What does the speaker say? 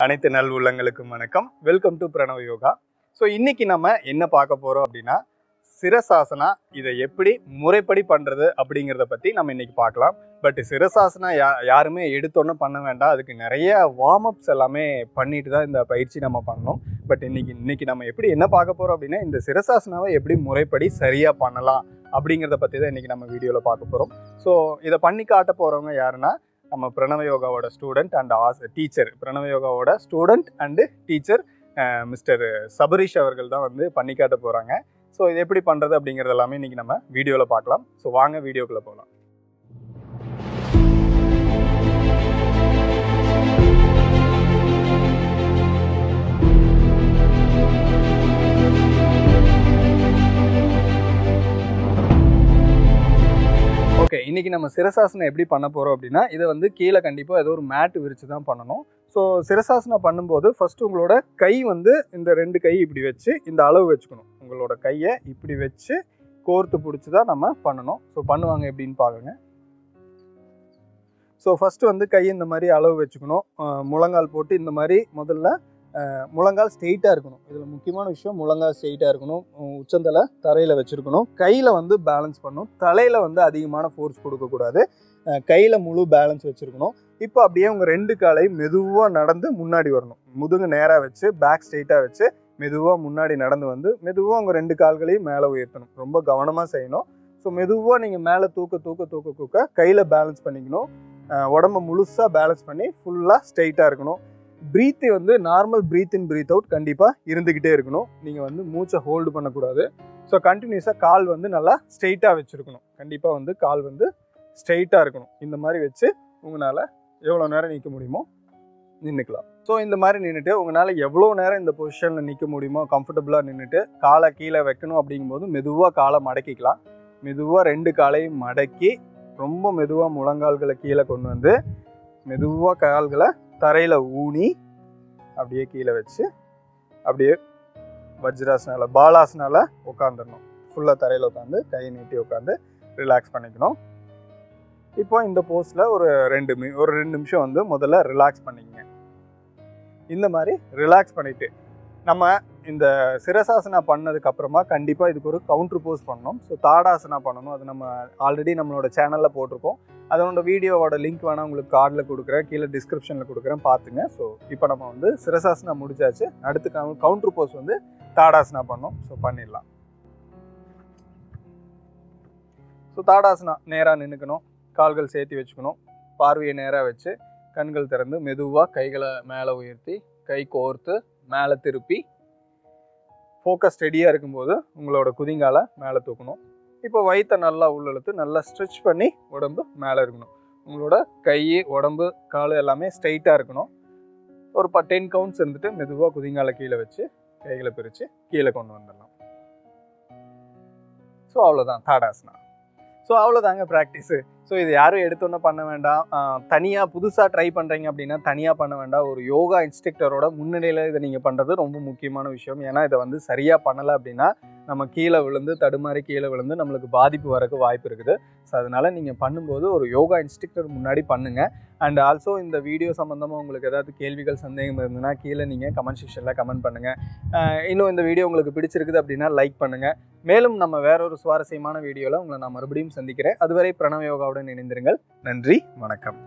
அனைத்து நல் உள்ளங்களுக்கும் வணக்கம். Welcome to Pranava yoga so இன்னைக்கு நம்ம என்ன பார்க்க போறோம் அப்படின்னா சிரசாசனா இதை எப்படி முறைப்படி பண்றது அப்படிங்கிறத பத்தி நம்ம இன்னைக்கு பார்க்கலாம். பட் சிரசாசனா யா யாருமே எடுத்தோன்னே பண்ண வேண்டாம். அதுக்கு நிறைய வார்ம் அப்ஸ் எல்லாமே பண்ணிட்டு தான் இந்த பயிற்சி நம்ம பண்ணணும் பட் இன்னைக்கு இன்னைக்கு நம்ம எப்படி என்ன பார்க்க போறோம் அப்படின்னா இந்த சிரசாசனாவை எப்படி முறைப்படி சரியா பண்ணலாம் அப்படிங்கிறத பற்றி தான் இன்றைக்கி நம்ம வீடியோவில் பார்க்க போகிறோம் ஸோ இதை பண்ணி காட்ட போகிறவங்க யாருன்னா நம்ம பிரணவ யோகாவோட student and as teacher Pranava யோகாவோட student and teacher mister Sabareesh அவர்கள் தான் வந்து பண்ணி காட்ட போகிறாங்க ஸோ இது எப்படி பண்ணுறது அப்படிங்கிறது எல்லாமே இன்றைக்கி நம்ம வீடியோவில் பார்க்கலாம். ஸோ வாங்க வீடியோக்குள்ளே போகலாம் ஓகே இன்னைக்கு நம்ம சிரசாசனம் எப்படி பண்ண போகிறோம் அப்படின்னா இதை வந்து கீழே கண்டிப்பாக ஏதோ ஒரு மேட் விரித்து தான் பண்ணணும். ஸோ சிரசாசனம் பண்ணும்போது ஃபர்ஸ்ட் உங்களோட கை வந்து இந்த ரெண்டு கை இப்படி வச்சு இந்த அளவு வச்சுக்கணும். உங்களோட கையை இப்படி வச்சு கோர்த்து பிடிச்சி தான் நம்ம பண்ணணும். ஸோ பண்ணுவாங்க எப்படின்னு பாருங்க. ஸோ ஃபஸ்ட்டு வந்து கை இந்த மாதிரி அளவு வச்சுக்கணும். முழங்கால் போட்டு இந்த மாதிரி முதல்ல முழங்கால் ஸ்ட்ரெயிட்டாக இருக்கணும். இதில் முக்கியமான விஷயம் முழங்கால் ஸ்ட்ரெயிட்டாக இருக்கணும். உச்சந்தலை தரையில் வச்சுருக்கணும். கையில் வந்து பேலன்ஸ் பண்ணணும். தலையில் வந்து அதிகமான ஃபோர்ஸ் கொடுக்கக்கூடாது கையில் முழு பேலன்ஸ் வச்சுருக்கணும். இப்போ அப்படியே உங்கள் ரெண்டு காலையும் மெதுவாக நடந்து முன்னாடி வரணும். முதுகு நேராக வச்சு பேக் ஸ்ட்ரெயிட்டாக வச்சு மெதுவாக முன்னாடி நடந்து வந்து மெதுவாக உங்கள் ரெண்டு கால்களையும் மேலே உயர்த்தணும். ரொம்ப கவனமாக செய்யணும். ஸோ மெதுவாக நீங்கள் மேலே தூக்க தூக்க தூக்க தூக்க கையில் பேலன்ஸ் பண்ணிக்கணும். உடம்பை உடம்ப முழுசாக பேலன்ஸ் பண்ணி ஃபுல்லாக ஸ்ட்ரெயிட்டாக இருக்கணும். ப்ரீத்து வந்து normal breath in breath out கண்டிப்பாக இருந்துக்கிட்டே இருக்கணும். நீங்கள் வந்து மூச்சை ஹோல்டு பண்ணக்கூடாது. ஸோ கண்டினியூஸாக கால் வந்து நல்லா ஸ்ட்ரெயிட்டாக வச்சுருக்கணும். கண்டிப்பாக வந்து கால் வந்து ஸ்ட்ரெயிட்டாக இருக்கணும். இந்த மாதிரி வச்சு உங்களால் எவ்வளோ நேரம் நிற்க முடியுமோ நின்றுக்கலாம் ஸோ இந்த மாதிரி நின்றுட்டு உங்களால் எவ்வளோ நேரம் இந்த பொசிஷனில் நிற்க முடியுமோ கம்ஃபர்டபுளாக நின்றுட்டு காலை கீழே வைக்கணும் அப்படிங்கும்போது மெதுவாக காலை மடக்கிக்கலாம். மெதுவாக ரெண்டு காலையும் மடக்கி ரொம்ப மெதுவாக முழங்கால்களை கீழே கொண்டு வந்து மெதுவாக கால்களை தரையில் ஊனி அப்படியே கீழே வச்சு அப்படியே வஜ்ராசனால பாலாசனால உட்காந்துடணும் ஃபுல்லாக தரையில் உட்காந்து கையை நீட்டி உட்காந்து ரிலாக்ஸ் பண்ணிக்கணும். இப்போ இந்த போஸ்டில் ஒரு ரெண்டு மி ஒரு ரெண்டு நிமிஷம் வந்து முதல்ல ரிலாக்ஸ் பண்ணிக்கங்க. இந்த மாதிரி ரிலாக்ஸ் பண்ணிவிட்டு நம்ம இந்த சிரசாசனா பண்ணதுக்கு அப்புறமா கண்டிப்பாக இதுக்கு ஒரு கவுண்டர் போஸ் பண்ணணும். ஸோ தாடாசனா பண்ணணும். அது நம்ம ஆல்ரெடி நம்மளோட சேனலில் போட்டிருக்கோம். அதனோட வீடியோவோட லிங்க் வேணால் உங்களுக்கு கார்டில் கொடுக்குறேன். கீழே டிஸ்கிரிப்ஷனில் கொடுக்குறேன். பார்த்துங்க. ஸோ இப்போ நம்ம வந்து சிரசாசனா முடிச்சாச்சு. அடுத்து கவுண்டர் போஸ் வந்து தாடாசனா பண்ணோம். ஸோ பண்ணிடலாம். ஸோ தாடாசனா நேராக நின்றுக்கணும் கால்கள் சேர்த்து வச்சுக்கணும். பார்வையை நேராக வச்சு கண்கள் திறந்து மெதுவாக கைகளை மேலே உயர்த்தி கை கோர்த்து மேலே திருப்பி ஃபோக்கஸ் ஸ்டெடியாக இருக்கும்போது உங்களோட குதிங்கால மேலே தூக்கணும். இப்போ வயிற்றை நல்லா உள்ளெழுத்து நல்லா ஸ்ட்ரெச் பண்ணி உடம்பு மேலே இருக்கணும். உங்களோட கை உடம்பு கால் எல்லாமே ஸ்ட்ரைட்டாக இருக்கணும். ஒரு ப டென் கவுண்ட்ஸ் இருந்துட்டு மெதுவாக குதிங்கால கீழே வச்சு கைகளை பிரித்து கீழே கொண்டு வந்துடலாம். ஸோ அவ்வளோதான் தாடாசனா ஸோ அவ்வளோதாங்க ப்ராக்டிஸு ஸோ இது யாரும் எடுத்தோன்னே பண்ண வேண்டாம். தனியாக புதுசாக ட்ரை பண்ணுறீங்க அப்படின்னா தனியாக பண்ண வேண்டாம். ஒரு யோகா இன்ஸ்ட்ரக்டரோட முன்னிலையில் இதை நீங்கள் பண்ணுறது ரொம்ப முக்கியமான விஷயம். ஏன்னா இதை வந்து சரியாக பண்ணலை அப்படின்னா நம்ம கீழே விழுந்து தடுமாறி கீழே விழுந்து நம்மளுக்கு பாதிப்பு வரக்கு வாய்ப்பு இருக்குது. ஸோ அதனால் நீங்கள் பண்ணும்போது ஒரு யோகா இன்ஸ்ட்ரக்டர் முன்னாடி பண்ணுங்கள் அண்ட் ஆல்சோ இந்த வீடியோ சம்மந்தமாக உங்களுக்கு ஏதாவது கேள்விகள் சந்தேகம் இருந்ததுன்னா கீழே நீங்கள் கமெண்ட் செக்ஷனில் கமெண்ட் பண்ணுங்கள் இன்னும் இந்த வீடியோ உங்களுக்கு பிடிச்சிருக்குது அப்படின்னா லைக் பண்ணுங்கள் மேலும் நம்ம வேற ஒரு சுவாரஸ்யமான வீடியோவில் உங்களை நான் மறுபடியும் சந்திக்கிறேன். அதுவரை பிரணவ யோகாவுடன் இணைந்திருங்கள். நன்றி வணக்கம்.